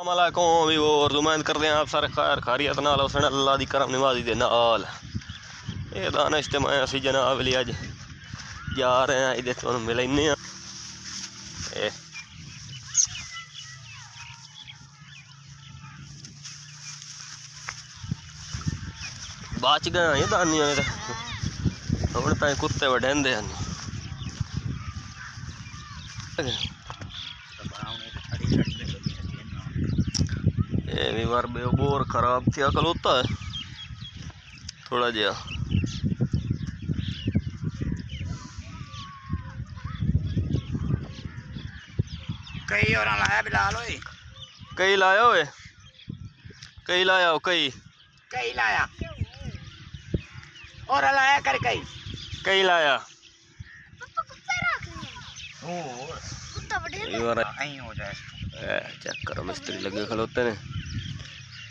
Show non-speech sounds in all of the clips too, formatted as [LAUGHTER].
ਅਸਲਾਮੁਅਲੈਕੁਮ ਵੀ ਹੋਰ ਦੁਮਾਇੰਦ ਕਰਦੇ ਆਪ ਸਾਰੇ ਖੈਰ ਖਾਰੀਅਤ ਨਾਲ ਹੁਸਨ ਅੱਲਾ ਦੀ ਕਰਮ ਨਿਵਾਜ਼ੀ ਦੇ ਨਾਲ ਇਹ ਦਾਣਾ ਇਸਤਮਾਇਆ ਅਸੀਂ ਜਨਾਬ ਲਈ ਅੱਜ ਜਾ ਰਹੇ ਆ ਇਹਦੇ ਤੁਹਾਨੂੰ ਮਿਲਨੇ ਆ ਇਹ ਬਾਚ ਗਏ ਇਹ ਦਾਨੀਆਂ ਨੇ ਹੁਣ ਤਾਂ ਕੁੱਤੇ ਵਡੈਂਦੇ ਹਨ એની વાર બે બોર ખરાબથી અકલ ઉતા થોડા જેવા કઈ ઓરા લાયા બિલા હાલો એ કઈ લાયો એ કઈ લાયો કઈ કઈ લાયા ઓરા લાયા કર કઈ કઈ લાયા कुत्ता बड़े हो जाए चेक करो मिस्त्री लगे खलोते ने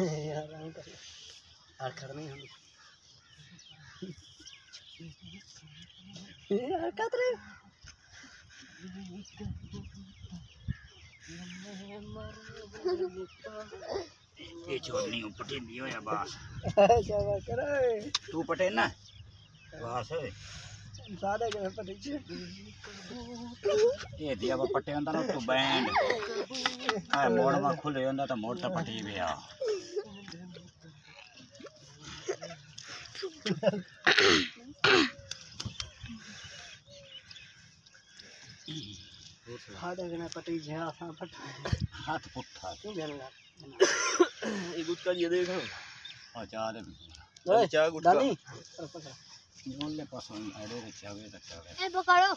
यार यार हम कतरे ये छोड़नी पटेन हो या बास [LAUGHS] तू पटेना बास है। सादा के पटे ये दिया वो पटे होंदा ना तू बैंड आ मोड़ में खुले होंदा तो मोड़ तो पटी भी आ सादा के पटे छे आसा पट हाथ पुट्ठा। तू जानला ये गुटका ये देख और चार ओए चाह गुटका दानी और पकड़ बोले पसंद अरे रे चावे तो चावे ए पकड़ो